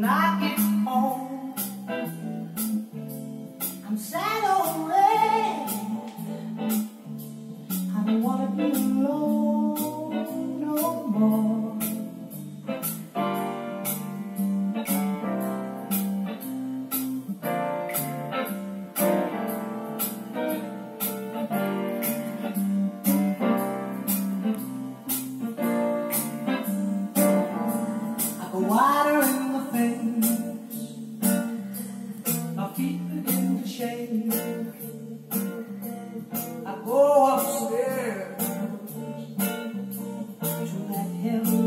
When I get home, I'm sad already. I don't wanna be alone no more. I go wider feet in the shade. I go upstairs to let him.